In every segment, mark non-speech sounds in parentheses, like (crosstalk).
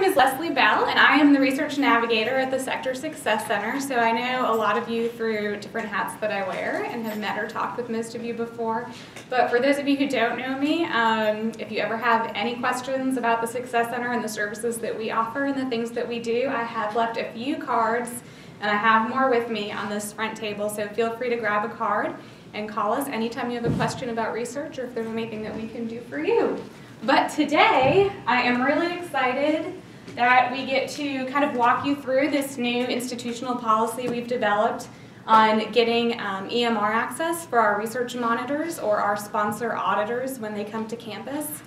name is Leslie Bell, and I am the Research Navigator at the SCTR Success Center. So I know a lot of you through different hats that I wear and have met or talked with most of you before. But for those of you who don't know me, um, if you ever have any questions about the Success Center and the services that we offer and the things that we do, I have left a few cards, and I have more with me on this front table. So feel free to grab a card and call us anytime you have a question about research or if there's anything that we can do for you. But today, I am really excited that we get to kind of walk you through this new institutional policy we've developed on getting um, EMR access for our research monitors or our sponsor auditors when they come to campus.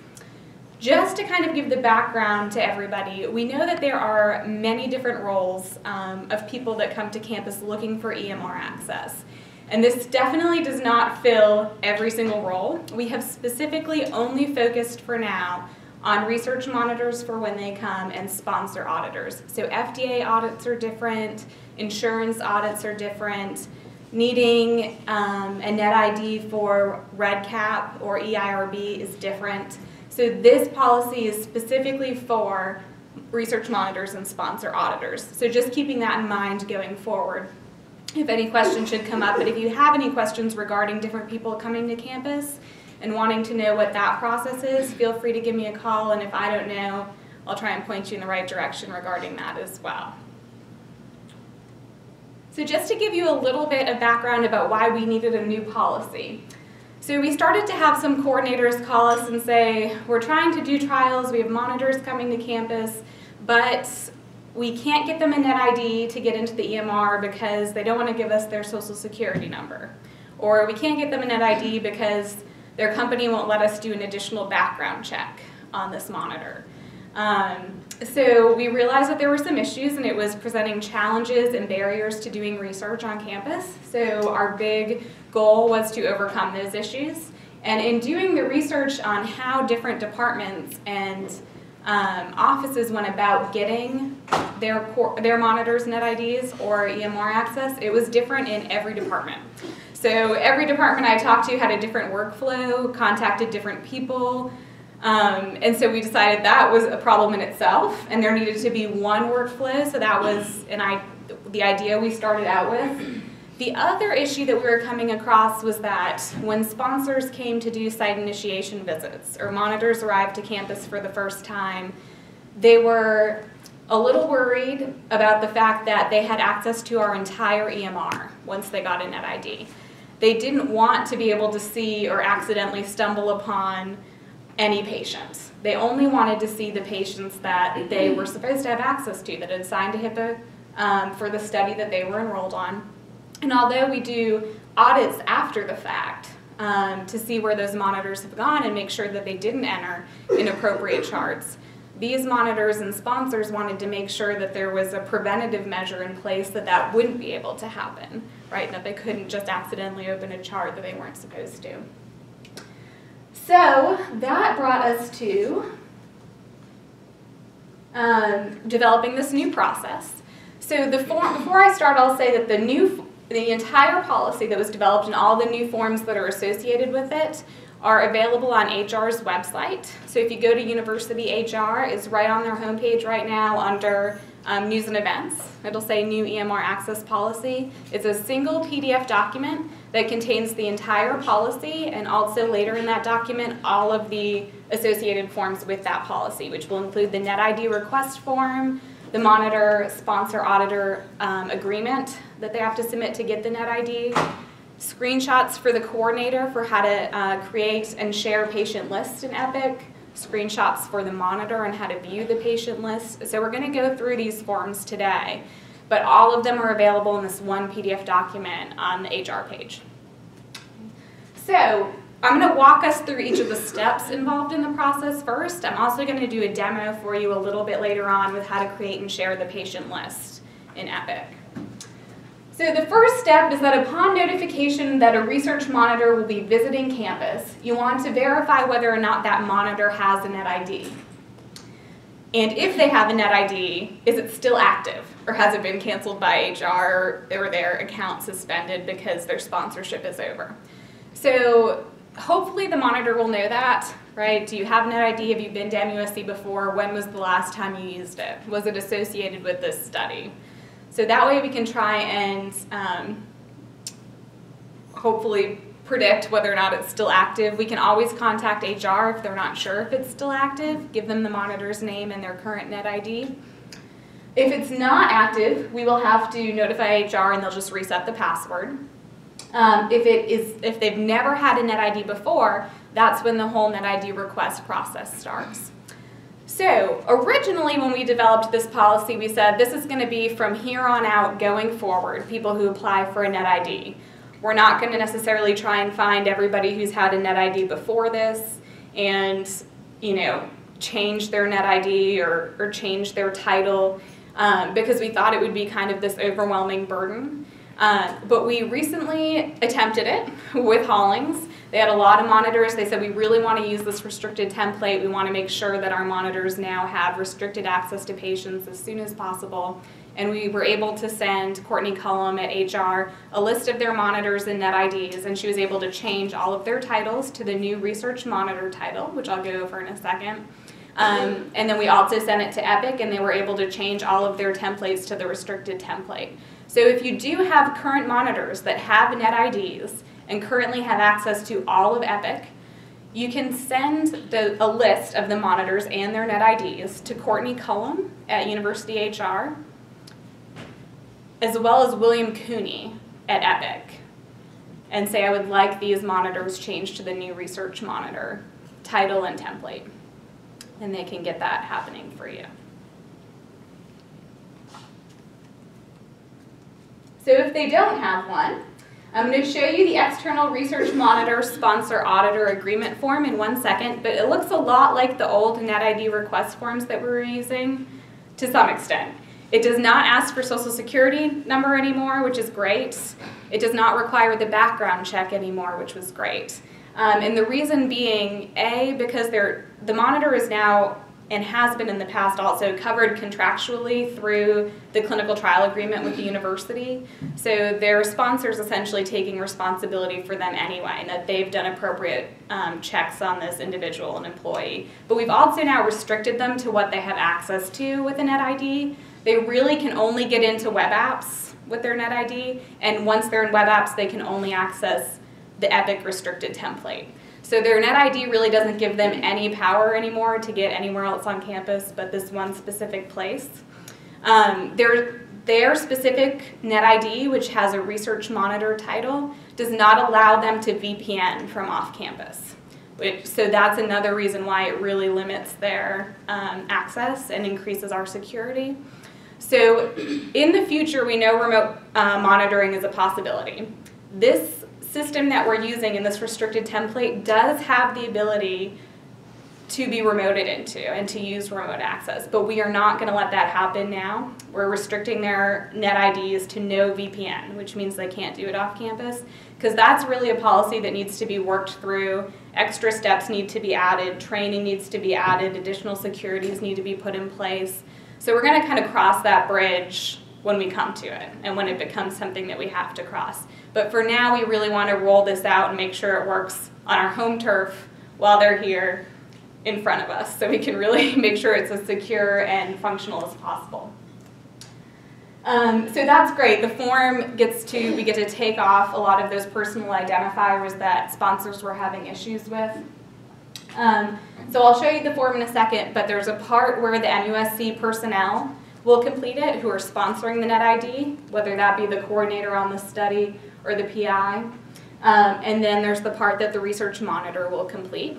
Just to kind of give the background to everybody, we know that there are many different roles um, of people that come to campus looking for EMR access. And this definitely does not fill every single role. We have specifically only focused for now on research monitors for when they come and sponsor auditors. So FDA audits are different, insurance audits are different, needing um, a net ID for REDCap or EIRB is different. So this policy is specifically for research monitors and sponsor auditors. So just keeping that in mind going forward if any questions should come up. But if you have any questions regarding different people coming to campus and wanting to know what that process is, feel free to give me a call. And if I don't know, I'll try and point you in the right direction regarding that as well. So just to give you a little bit of background about why we needed a new policy. So we started to have some coordinators call us and say, we're trying to do trials, we have monitors coming to campus, but we can't get them a net ID to get into the EMR because they don't want to give us their social security number. Or we can't get them a net ID because their company won't let us do an additional background check on this monitor. Um, so we realized that there were some issues and it was presenting challenges and barriers to doing research on campus. So our big goal was to overcome those issues. And in doing the research on how different departments and um, offices went about getting their, their monitors net IDs or EMR access, it was different in every department. So every department I talked to had a different workflow, contacted different people, um, and so we decided that was a problem in itself, and there needed to be one workflow, so that was an I, the idea we started out with. The other issue that we were coming across was that when sponsors came to do site initiation visits or monitors arrived to campus for the first time, they were a little worried about the fact that they had access to our entire EMR once they got a net ID. They didn't want to be able to see or accidentally stumble upon any patients. They only wanted to see the patients that they were supposed to have access to, that had signed a HIPAA um, for the study that they were enrolled on. And although we do audits after the fact um, to see where those monitors have gone and make sure that they didn't enter inappropriate charts, these monitors and sponsors wanted to make sure that there was a preventative measure in place that that wouldn't be able to happen, right? That they couldn't just accidentally open a chart that they weren't supposed to. So that brought us to um, developing this new process. So the form, before I start, I'll say that the new the entire policy that was developed and all the new forms that are associated with it are available on HR's website. So if you go to University HR, it's right on their homepage right now under um, news and events. It'll say new EMR access policy. It's a single PDF document that contains the entire policy and also later in that document all of the associated forms with that policy, which will include the net ID request form, the monitor sponsor auditor um, agreement that they have to submit to get the net ID, screenshots for the coordinator for how to uh, create and share patient lists in Epic, screenshots for the monitor and how to view the patient list. So we're going to go through these forms today, but all of them are available in this one PDF document on the HR page. So I'm going to walk us through each of the steps involved in the process first. I'm also going to do a demo for you a little bit later on with how to create and share the patient list in Epic. So the first step is that upon notification that a research monitor will be visiting campus, you want to verify whether or not that monitor has a net ID. And if they have a net ID, is it still active? Or has it been canceled by HR or their account suspended because their sponsorship is over? So hopefully the monitor will know that right? Do you have net ID? Have you been to MUSC before? When was the last time you used it? Was it associated with this study? So that way we can try and um, hopefully predict whether or not it's still active. We can always contact HR if they're not sure if it's still active, give them the monitor's name and their current net ID. If it's not active, we will have to notify HR and they'll just reset the password. Um, if it is, if they've never had a net ID before, that's when the whole net ID request process starts. So originally when we developed this policy, we said this is going to be from here on out going forward, people who apply for a net ID. We're not going to necessarily try and find everybody who's had a net ID before this and, you know, change their net ID or, or change their title um, because we thought it would be kind of this overwhelming burden. Uh, but we recently attempted it (laughs) with Hollings. They had a lot of monitors. They said, we really want to use this restricted template. We want to make sure that our monitors now have restricted access to patients as soon as possible. And we were able to send Courtney Cullum at HR a list of their monitors and net IDs, and she was able to change all of their titles to the new research monitor title, which I'll go over in a second. Um, and then we also sent it to Epic, and they were able to change all of their templates to the restricted template. So if you do have current monitors that have net IDs, and currently have access to all of Epic, you can send the, a list of the monitors and their net IDs to Courtney Cullum at University HR, as well as William Cooney at Epic, and say I would like these monitors changed to the new research monitor title and template. And they can get that happening for you. So if they don't have one, I'm going to show you the External Research Monitor Sponsor Auditor Agreement form in one second, but it looks a lot like the old NetID request forms that we were using to some extent. It does not ask for social security number anymore, which is great. It does not require the background check anymore, which was great. Um, and the reason being, A, because the monitor is now and has been in the past also covered contractually through the clinical trial agreement with the university. So their sponsors essentially taking responsibility for them anyway, and that they've done appropriate um, checks on this individual and employee. But we've also now restricted them to what they have access to with a NetID. They really can only get into web apps with their NetID, and once they're in web apps, they can only access the EPIC restricted template. So their net ID really doesn't give them any power anymore to get anywhere else on campus but this one specific place. Um, their, their specific net ID, which has a research monitor title, does not allow them to VPN from off campus. Which, so that's another reason why it really limits their um, access and increases our security. So in the future, we know remote uh, monitoring is a possibility. This system that we're using in this restricted template does have the ability to be remoted into and to use remote access, but we are not going to let that happen now. We're restricting their net IDs to no VPN, which means they can't do it off campus, because that's really a policy that needs to be worked through. Extra steps need to be added, training needs to be added, additional securities need to be put in place. So we're going to kind of cross that bridge when we come to it and when it becomes something that we have to cross. But for now, we really want to roll this out and make sure it works on our home turf while they're here in front of us so we can really (laughs) make sure it's as secure and functional as possible. Um, so that's great. The form gets to, we get to take off a lot of those personal identifiers that sponsors were having issues with. Um, so I'll show you the form in a second, but there's a part where the MUSC personnel will complete it who are sponsoring the net ID, whether that be the coordinator on the study or the PI. Um, and then there's the part that the research monitor will complete.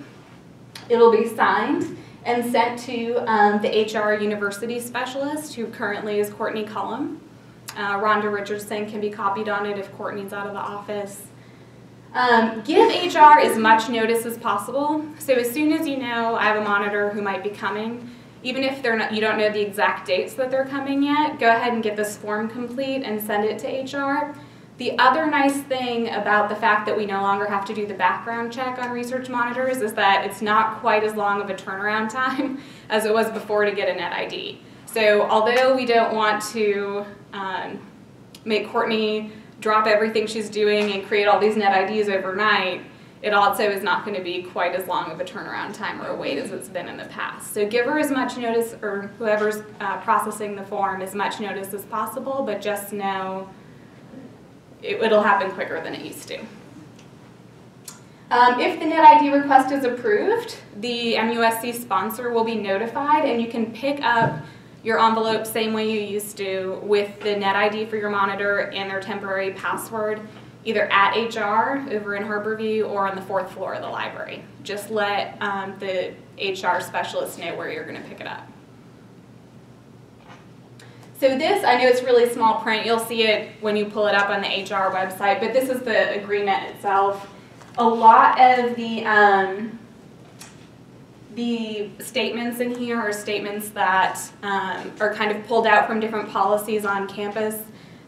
It'll be signed and sent to um, the HR university specialist, who currently is Courtney Cullum. Uh, Rhonda Richardson can be copied on it if Courtney's out of the office. Um, give HR as much notice as possible. So as soon as you know I have a monitor who might be coming, even if they're not, you don't know the exact dates that they're coming yet, go ahead and get this form complete and send it to HR. The other nice thing about the fact that we no longer have to do the background check on research monitors is that it's not quite as long of a turnaround (laughs) time as it was before to get a net ID. So although we don't want to um, make Courtney drop everything she's doing and create all these net IDs overnight, it also is not going to be quite as long of a turnaround time or a wait as it's been in the past. So give her as much notice, or whoever's uh, processing the form, as much notice as possible, but just know it, it'll happen quicker than it used to. Um, if the NetID request is approved, the MUSC sponsor will be notified and you can pick up your envelope same way you used to with the NetID for your monitor and their temporary password either at HR over in Harborview or on the fourth floor of the library. Just let um, the HR specialist know where you're going to pick it up. So this, I know it's really small print. You'll see it when you pull it up on the HR website, but this is the agreement itself. A lot of the um, the statements in here are statements that um, are kind of pulled out from different policies on campus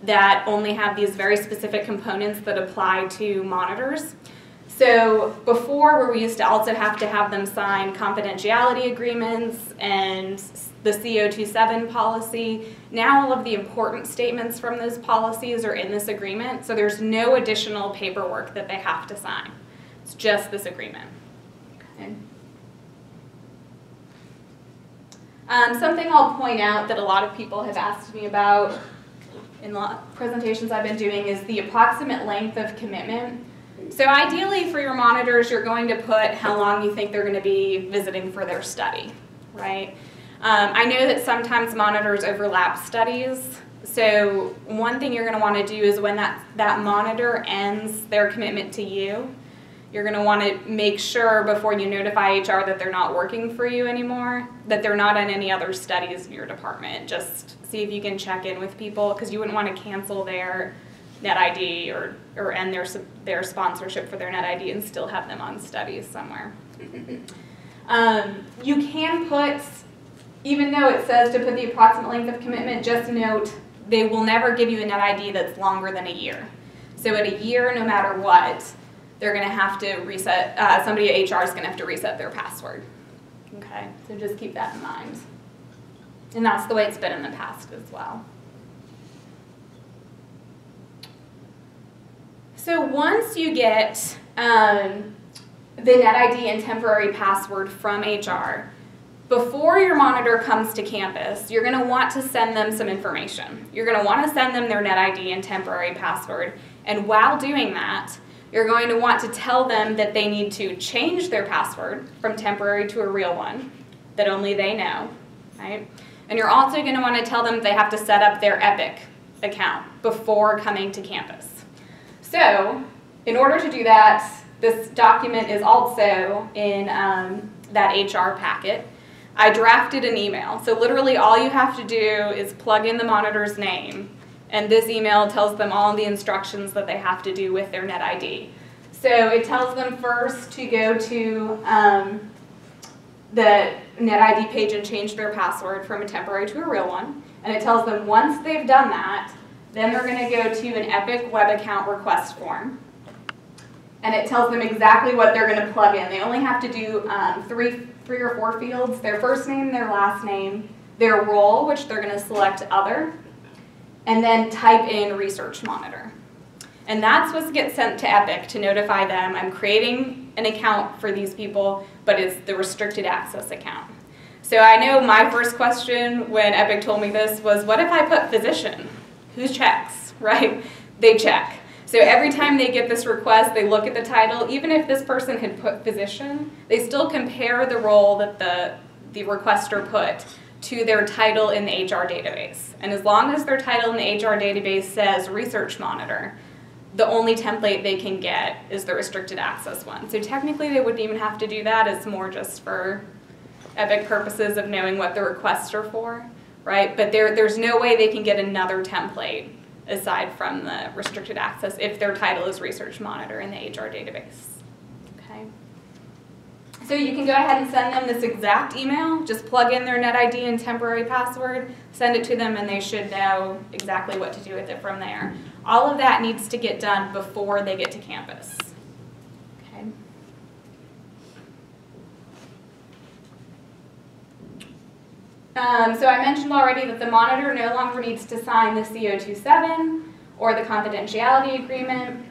that only have these very specific components that apply to monitors. So before, where we used to also have to have them sign confidentiality agreements and the CO27 policy, now all of the important statements from those policies are in this agreement, so there's no additional paperwork that they have to sign. It's just this agreement. Okay. Um, something I'll point out that a lot of people have asked me about in the presentations I've been doing is the approximate length of commitment. So ideally for your monitors, you're going to put how long you think they're going to be visiting for their study, right? Um, I know that sometimes monitors overlap studies. So one thing you're going to want to do is when that, that monitor ends their commitment to you, you're going to want to make sure before you notify HR that they're not working for you anymore, that they're not in any other studies in your department. Just see if you can check in with people because you wouldn't want to cancel their NetID or, or end their, their sponsorship for their net ID and still have them on studies somewhere. (laughs) Um, you can put, even though it says to put the approximate length of commitment, just note they will never give you a net ID that's longer than a year. So at a year, no matter what, they're going to have to reset, uh, somebody at HR is going to have to reset their password. Okay, so just keep that in mind. And that's the way it's been in the past as well. So once you get um, the NetID and temporary password from HR, before your monitor comes to campus, you're going to want to send them some information. You're going to want to send them their NetID and temporary password. And while doing that, you're going to want to tell them that they need to change their password from temporary to a real one that only they know, right? And you're also going to want to tell them they have to set up their EPIC account before coming to campus. So, in order to do that, this document is also in um, that HR packet. I drafted an email. So literally all you have to do is plug in the monitor's name and this email tells them all the instructions that they have to do with their NetID. So it tells them first to go to um, the NetID page and change their password from a temporary to a real one. And it tells them once they've done that, then they're going to go to an Epic web account request form. And it tells them exactly what they're going to plug in. They only have to do um, three, three or four fields, their first name, their last name, their role, which they're going to select other, and then type in research monitor. And that's what gets sent to Epic to notify them, I'm creating an account for these people, but it's the restricted access account. So I know my first question when Epic told me this was, what if I put physician? Who checks, (laughs) right? They check. So every time they get this request, they look at the title. Even if this person had put physician, they still compare the role that the, the requester put to their title in the HR database. And as long as their title in the HR database says research monitor, the only template they can get is the restricted access one. So technically they wouldn't even have to do that. It's more just for EPIC purposes of knowing what the requests are for, right? But there, there's no way they can get another template aside from the restricted access if their title is research monitor in the HR database. Okay. So you can go ahead and send them this exact email, just plug in their NetID and temporary password, send it to them, and they should know exactly what to do with it from there. All of that needs to get done before they get to campus. Okay. Um, so I mentioned already that the monitor no longer needs to sign the CO27 or the confidentiality agreement.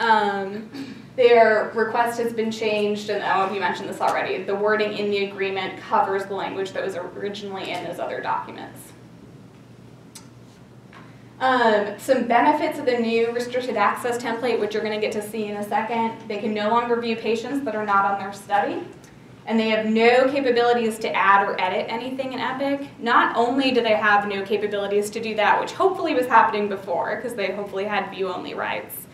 Um, their request has been changed, and I don't know if you mentioned this already. The wording in the agreement covers the language that was originally in those other documents. Um, some benefits of the new restricted access template, which you're going to get to see in a second. They can no longer view patients that are not on their study. And they have no capabilities to add or edit anything in Epic. Not only do they have no capabilities to do that, which hopefully was happening before, because they hopefully had view-only rights,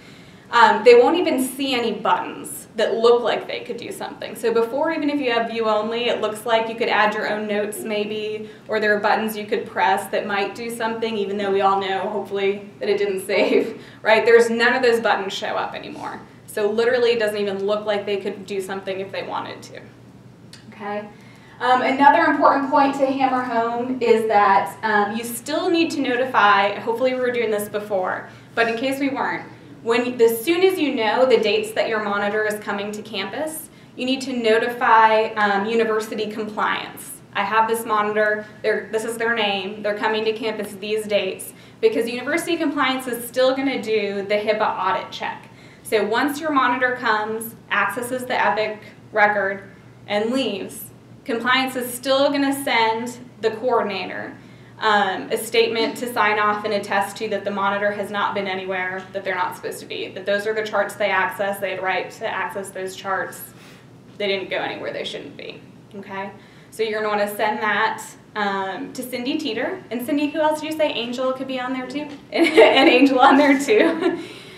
um, they won't even see any buttons that look like they could do something. So before, even if you have view only, it looks like you could add your own notes maybe, or there are buttons you could press that might do something, even though we all know, hopefully, that it didn't (laughs) save, right? There's none of those buttons show up anymore. So literally, it doesn't even look like they could do something if they wanted to, okay? Um, another important point to hammer home is that um, you still need to notify, hopefully we were doing this before, but in case we weren't, when, as soon as you know the dates that your monitor is coming to campus, you need to notify um, university compliance. I have this monitor, this is their name, they're coming to campus these dates, because university compliance is still gonna do the HIPAA audit check. So once your monitor comes, accesses the EPIC record, and leaves, compliance is still gonna send the coordinator um, a statement to sign off and attest to that the monitor has not been anywhere that they're not supposed to be, that those are the charts they access, they had right to access those charts, they didn't go anywhere they shouldn't be, okay? So you're gonna wanna send that um, to Cindy Teeter, and Cindy, who else did you say? Angel could be on there too? (laughs) and Angel on there too. (laughs)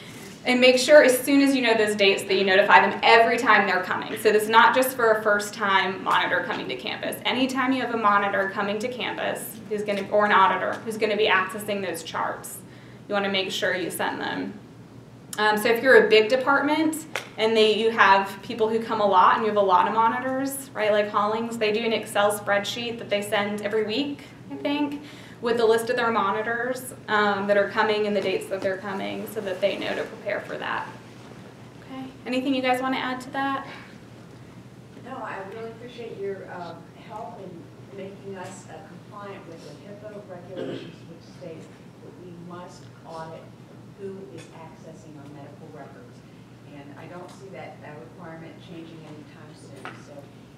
And make sure as soon as you know those dates that you notify them every time they're coming. So this is not just for a first time monitor coming to campus. Anytime you have a monitor coming to campus who's gonna, or an auditor who's gonna be accessing those charts, you wanna make sure you send them. Um, so if you're a big department and they, you have people who come a lot and you have a lot of monitors, right, like Hollings, they do an Excel spreadsheet that they send every week, I think with the list of their monitors um, that are coming and the dates that they're coming so that they know to prepare for that. Okay, anything you guys want to add to that? No, I really appreciate your um, help in making us uh, compliant with the HIPAA regulations which state that we must audit who is accessing our medical records. And I don't see that, that requirement changing anytime soon. So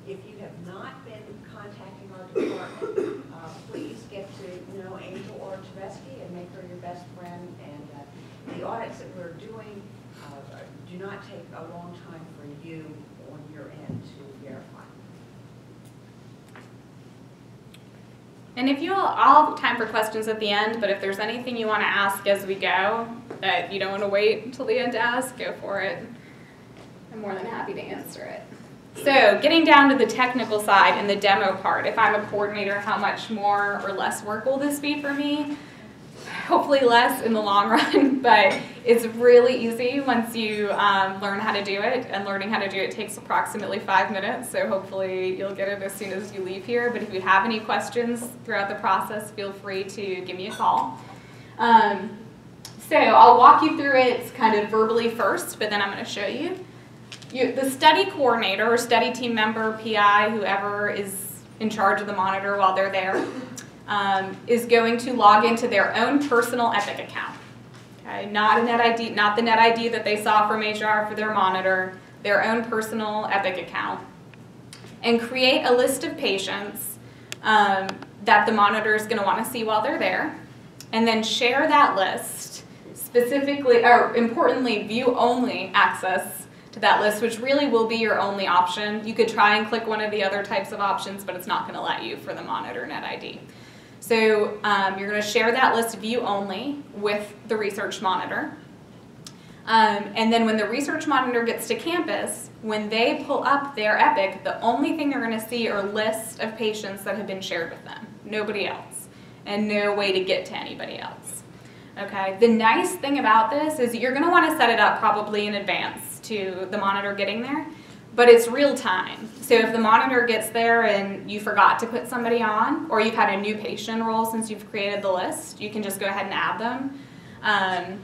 if you have not been contacting our department, uh, please get to know Angel or Tversky and make her your best friend. And uh, the audits that we're doing uh, do not take a long time for you on your end to verify. And if you all, I'll have time for questions at the end, but if there's anything you want to ask as we go that you don't want to wait until the end to ask, go for it. I'm more than happy to answer it. So getting down to the technical side and the demo part, if I'm a coordinator, how much more or less work will this be for me? Hopefully less in the long (laughs) run, but it's really easy once you um, learn how to do it, and learning how to do it takes approximately five minutes, so hopefully you'll get it as soon as you leave here. But if you have any questions throughout the process, feel free to give me a call. Um, so I'll walk you through it kind of verbally first, but then I'm going to show you. You, the study coordinator or study team member, PI, whoever is in charge of the monitor while they're there, um, is going to log into their own personal Epic account. Okay, not a NetID, not the NetID that they saw from HR for their monitor, their own personal Epic account, and create a list of patients um, that the monitor is going to want to see while they're there, and then share that list specifically, or importantly, view only access to that list, which really will be your only option. You could try and click one of the other types of options, but it's not going to let you for the monitor net ID. So um, you're going to share that list view only with the research monitor. Um, and then when the research monitor gets to campus, when they pull up their EPIC, the only thing they're going to see are lists of patients that have been shared with them, nobody else, and no way to get to anybody else. Okay, the nice thing about this is you're going to want to set it up probably in advance to the monitor getting there, but it's real time. So if the monitor gets there and you forgot to put somebody on, or you've had a new patient enroll since you've created the list, you can just go ahead and add them. Um,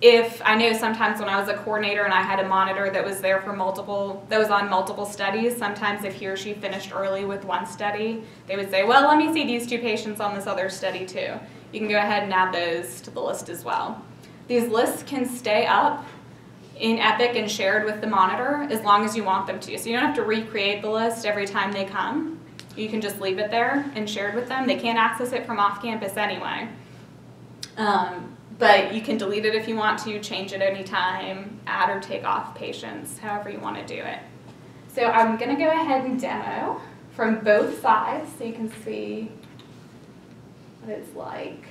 if I know sometimes when I was a coordinator and I had a monitor that was there for multiple, that was on multiple studies, sometimes if he or she finished early with one study, they would say, well, let me see these two patients on this other study too. You can go ahead and add those to the list as well. These lists can stay up in Epic and shared with the monitor as long as you want them to. So you don't have to recreate the list every time they come. You can just leave it there and shared with them. They can't access it from off campus anyway. Um, but you can delete it if you want to, change it anytime, add or take off patients, however you want to do it. So I'm going to go ahead and demo from both sides so you can see what it's like.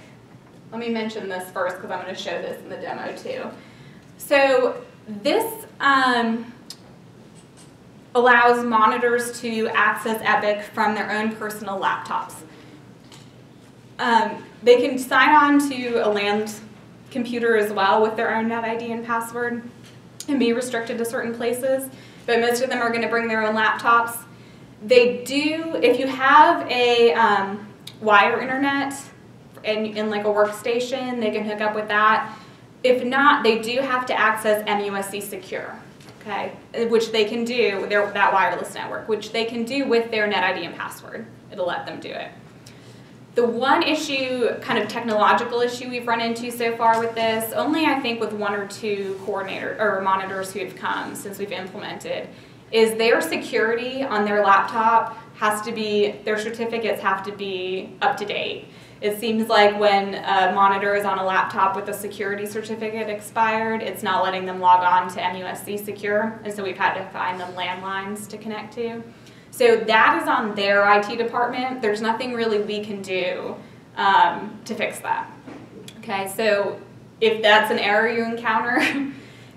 Let me mention this first because I'm going to show this in the demo too. So this um, allows monitors to access Epic from their own personal laptops. Um, they can sign on to a land computer as well with their own NetID and password and be restricted to certain places, but most of them are going to bring their own laptops. They do, if you have a um, wire internet in, in like a workstation, they can hook up with that. If not, they do have to access MUSC Secure, okay, which they can do, with their, that wireless network, which they can do with their NetID and password. It'll let them do it. The one issue, kind of technological issue we've run into so far with this, only I think with one or two coordinator or monitors who have come since we've implemented, is their security on their laptop has to be, their certificates have to be up to date. It seems like when a monitor is on a laptop with a security certificate expired, it's not letting them log on to MUSC Secure, and so we've had to find them landlines to connect to. So that is on their IT department. There's nothing really we can do um, to fix that. Okay, so if that's an error you encounter, (laughs)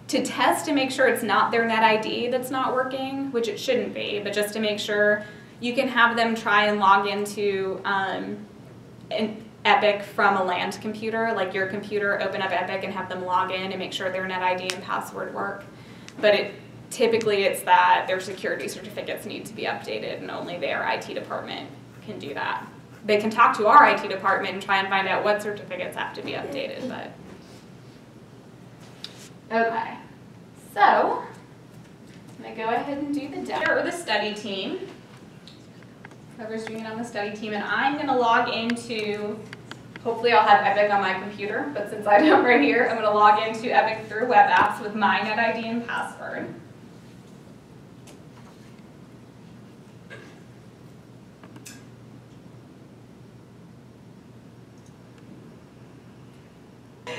to test to make sure it's not their net ID that's not working, which it shouldn't be, but just to make sure you can have them try and log into um, an Epic from a land computer, like your computer, open up Epic and have them log in and make sure their net ID and password work. But it typically it's that their security certificates need to be updated and only their IT department can do that. They can talk to our IT department and try and find out what certificates have to be updated, but. Okay, so I'm gonna go ahead and do the demo or the study team. Whoever's doing it on the study team, and I'm gonna log into, hopefully I'll have Epic on my computer, but since I don't right here, I'm gonna log into Epic through web apps with my NetID and password.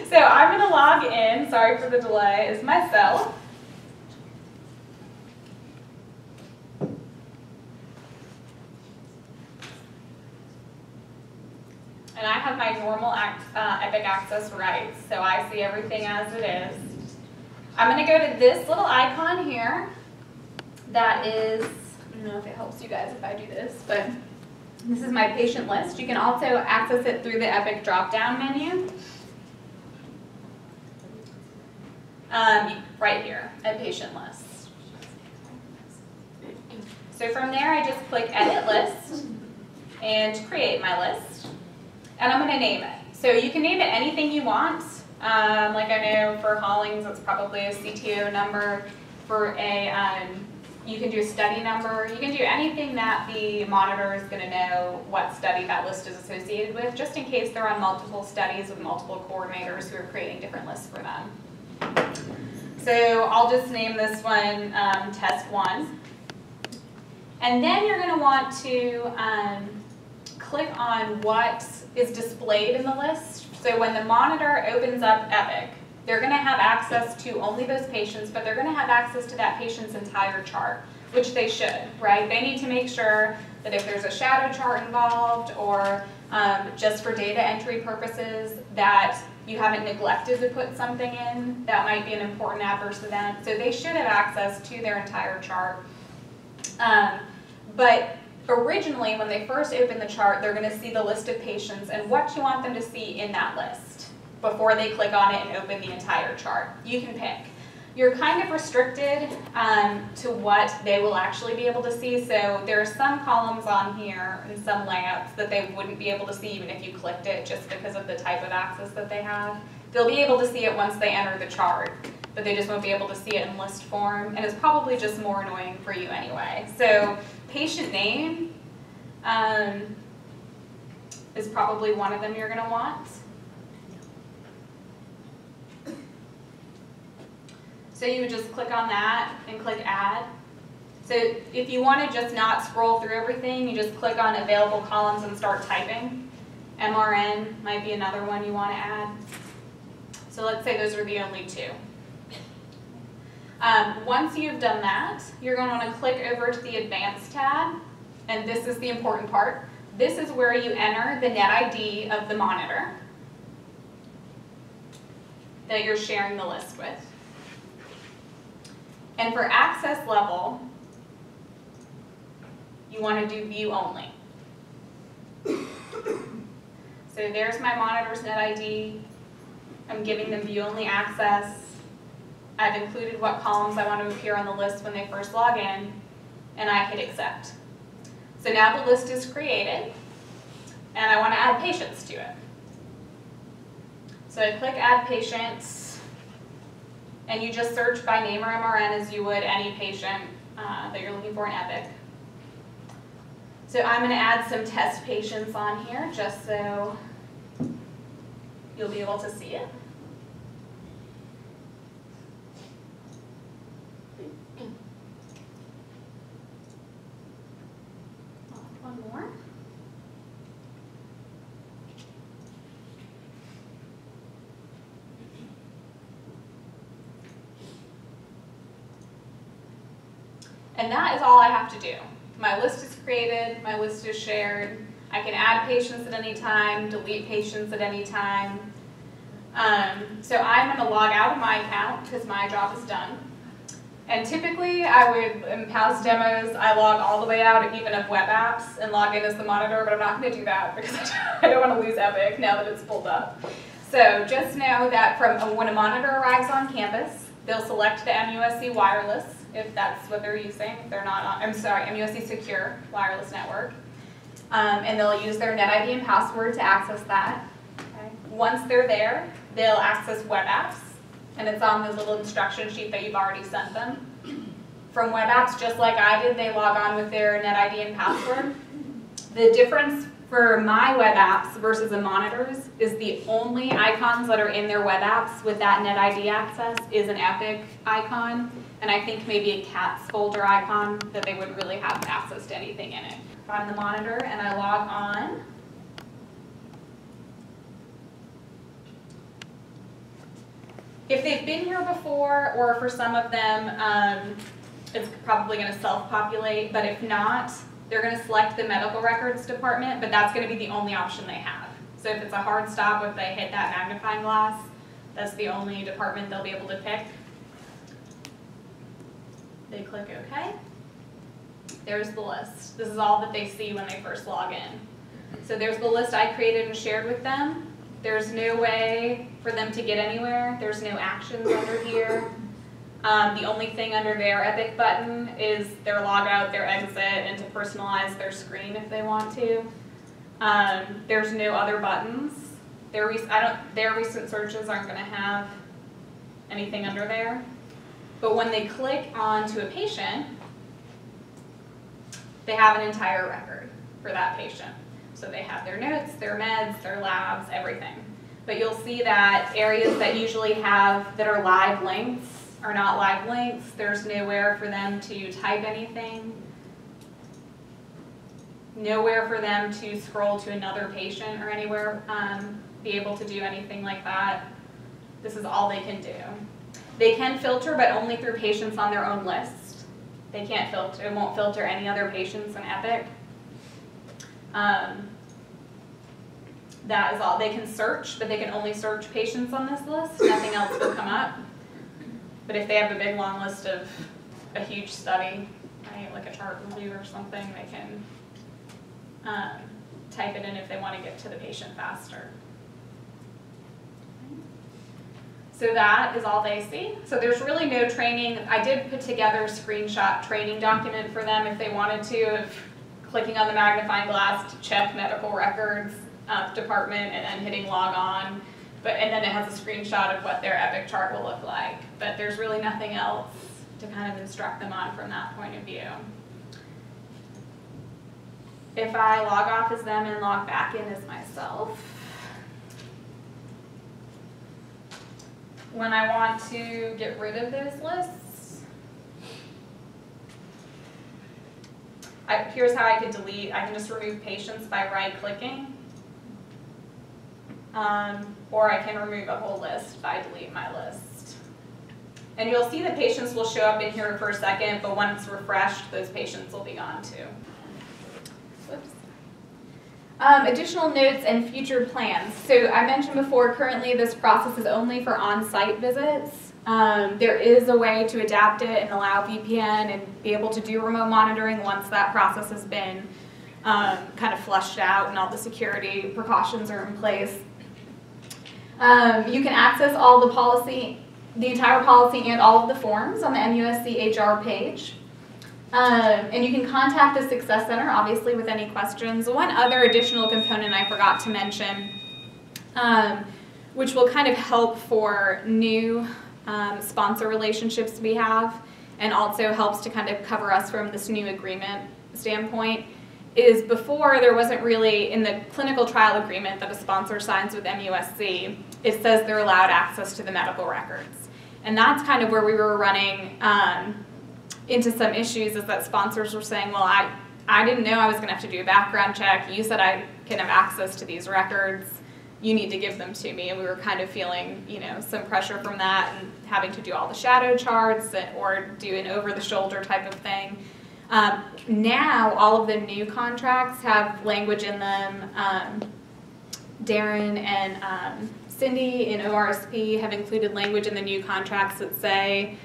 So I'm going to log in, sorry for the delay, as myself. And I have my normal act, uh, Epic Access rights, so I see everything as it is. I'm going to go to this little icon here that is, I don't know if it helps you guys if I do this, but this is my patient list. You can also access it through the Epic drop-down menu. um, right here at patient list. So from there, I just click edit list and create my list. And I'm gonna name it. So you can name it anything you want. Um, like I know for Hollings, it's probably a CTO number. For a, um, you can do a study number. You can do anything that the monitor is gonna know what study that list is associated with, just in case they're on multiple studies with multiple coordinators who are creating different lists for them. So I'll just name this one um, test one. And then you're going to want to um, click on what is displayed in the list. So when the monitor opens up Epic, they're going to have access to only those patients, but they're going to have access to that patient's entire chart, which they should, right? They need to make sure that if there's a shadow chart involved or um, just for data entry purposes, that you haven't neglected to put something in that might be an important adverse event. So they should have access to their entire chart. Um, but originally, when they first open the chart, they're going to see the list of patients and what you want them to see in that list before they click on it and open the entire chart. You can pick you're kind of restricted um, to what they will actually be able to see. So there are some columns on here and some layouts that they wouldn't be able to see even if you clicked it just because of the type of access that they have. They'll be able to see it once they enter the chart, but they just won't be able to see it in list form, and it's probably just more annoying for you anyway. So patient name um, is probably one of them you're going to want. So you would just click on that and click add. So if you want to just not scroll through everything, you just click on available columns and start typing. MRN might be another one you want to add. So let's say those are the only two. Um, once you've done that, you're going to want to click over to the Advanced tab, and this is the important part. This is where you enter the net ID of the monitor that you're sharing the list with. And for access level, you want to do view only. So there's my monitor's net ID. I'm giving them view only access. I've included what columns I want to appear on the list when they first log in, and I hit accept. So now the list is created, and I want to add patients to it. So I click add patients, and you just search by name or MRN as you would any patient uh, that you're looking for in Epic. So I'm going to add some test patients on here just so you'll be able to see it. One more. And that is all I have to do. My list is created, my list is shared. I can add patients at any time, delete patients at any time. Um, so I'm going to log out of my account because my job is done. And typically, I would, in past demos, I log all the way out even of web apps and log in as the monitor, but I'm not going to do that because (laughs) I don't want to lose Epic now that it's pulled up. So just know that from when a monitor arrives on campus, they'll select the MUSC wireless if that's what they're using. If they're not, on, I'm sorry, MUSC secure wireless network. Um, and they'll use their NetID and password to access that. Okay. Once they're there, they'll access web apps, and it's on the little instruction sheet that you've already sent them. From web apps, just like I did, they log on with their NetID and password. The difference for my web apps versus the monitors is the only icons that are in their web apps with that NetID access is an Epic icon, and I think maybe a CATS folder icon that they would really have access to anything in it. On the monitor and I log on, If they've been here before, or for some of them, um, it's probably going to self-populate, but if not, they're going to select the medical records department, but that's going to be the only option they have. So if it's a hard stop, if they hit that magnifying glass, that's the only department they'll be able to pick. They click OK. There's the list. This is all that they see when they first log in. So there's the list I created and shared with them. There's no way for them to get anywhere. There's no actions under here. Um, the only thing under their Epic button is their logout, their exit, and to personalize their screen if they want to. Um, there's no other buttons. Their, don't, their recent searches aren't going to have anything under there. But when they click onto a patient, they have an entire record for that patient. So they have their notes, their meds, their labs, everything. But you'll see that areas that usually have, that are live links, are not live links. There's nowhere for them to type anything. Nowhere for them to scroll to another patient or anywhere, um, be able to do anything like that. This is all they can do. They can filter, but only through patients on their own list. They can't filter, it won't filter any other patients in Epic. Um, that is all. They can search, but they can only search patients on this list. Nothing else will come up. But if they have a big long list of a huge study, right, like a chart review or something, they can um, type it in if they want to get to the patient faster. So that is all they see. So there's really no training. I did put together a screenshot training document for them if they wanted to, of clicking on the magnifying glass to check medical records uh, department and then hitting log on. But, and then it has a screenshot of what their Epic chart will look like. But there's really nothing else to kind of instruct them on from that point of view. If I log off as them and log back in as myself, when I want to get rid of those lists, I, here's how I could delete, I can just remove patients by right-clicking. Um, or I can remove a whole list by delete my list. And you'll see that patients will show up in here for a second, but once refreshed, those patients will be gone too. Whoops. Um, additional notes and future plans. So I mentioned before, currently this process is only for on-site visits. Um, there is a way to adapt it and allow VPN and be able to do remote monitoring once that process has been um, kind of flushed out and all the security precautions are in place. Um, you can access all the policy, the entire policy and all of the forms on the MUSC HR page. Um, and you can contact the Success Center, obviously, with any questions. One other additional component I forgot to mention, um, which will kind of help for new um, sponsor relationships we have, and also helps to kind of cover us from this new agreement standpoint, is before there wasn't really, in the clinical trial agreement that a sponsor signs with MUSC, it says they're allowed access to the medical records. And that's kind of where we were running um, into some issues is that sponsors were saying, well, I, I didn't know I was going to have to do a background check. You said I can have access to these records. You need to give them to me. And we were kind of feeling, you know, some pressure from that and having to do all the shadow charts or do an over-the-shoulder type of thing. Um, now, all of the new contracts have language in them. Um, Darren and um, Cindy in ORSP have included language in the new contracts that say,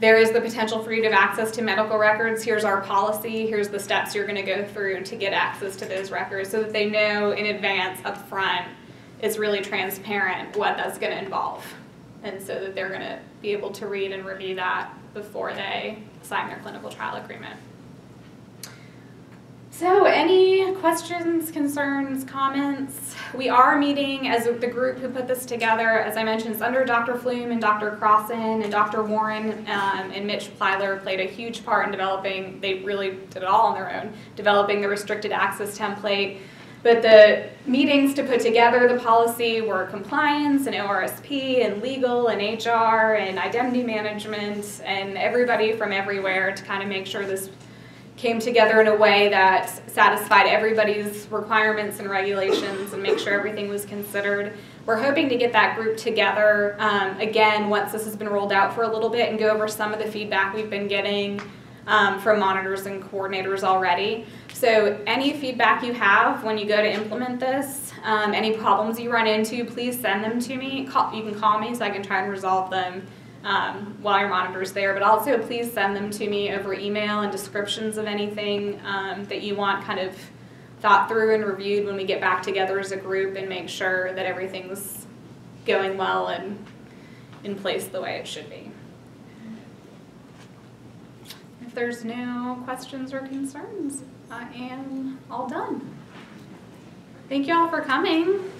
there is the potential for you to have access to medical records. Here's our policy. Here's the steps you're going to go through to get access to those records so that they know in advance up front it's really transparent what that's going to involve. And so that they're going to be able to read and review that before they sign their clinical trial agreement. So any questions, concerns, comments? We are meeting as the group who put this together. As I mentioned, it's under Dr. Flume and Dr. Crossan and Dr. Warren um, and Mitch Plyler played a huge part in developing, they really did it all on their own, developing the restricted access template. But the meetings to put together the policy were compliance and ORSP and legal and HR and identity management and everybody from everywhere to kind of make sure this came together in a way that satisfied everybody's requirements and regulations and make sure everything was considered. We're hoping to get that group together um, again once this has been rolled out for a little bit and go over some of the feedback we've been getting um, from monitors and coordinators already. So any feedback you have when you go to implement this, um, any problems you run into, please send them to me. Call, you can call me so I can try and resolve them um, while your monitor's there, but also please send them to me over email and descriptions of anything um, that you want kind of thought through and reviewed when we get back together as a group and make sure that everything's going well and in place the way it should be. If there's no questions or concerns, I am all done. Thank you all for coming.